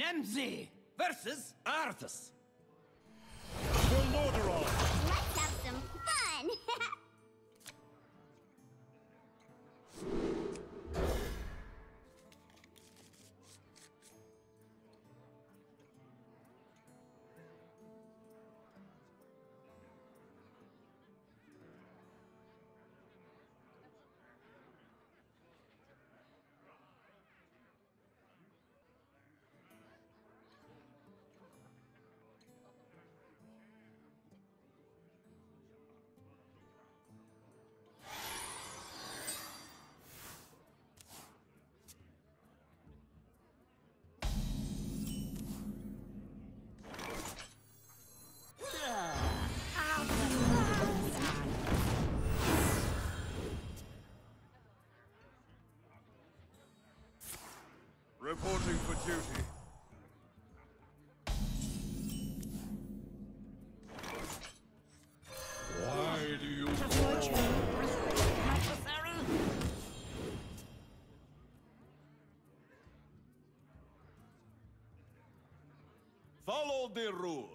Ramsey versus Arthas. For Lordaeron! Duty. Why do you Follow the rules.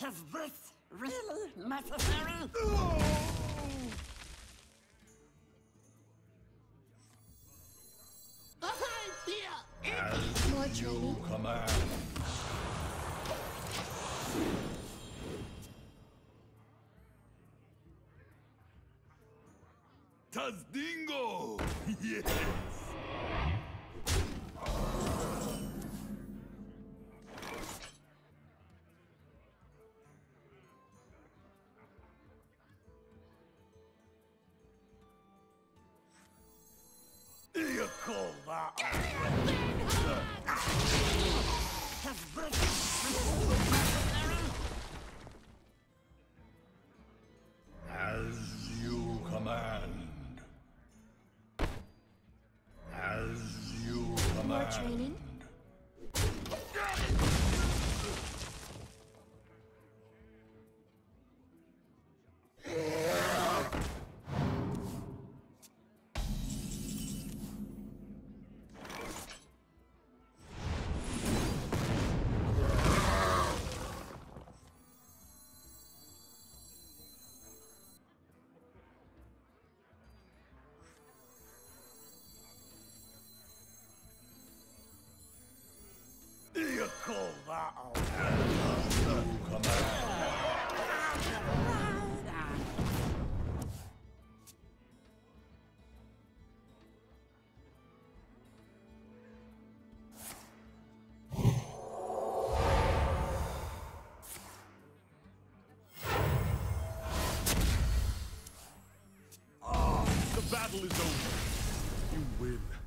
Is this really necessary? More training. Command. Tazdingo! yes! You call that training. Call that As you command.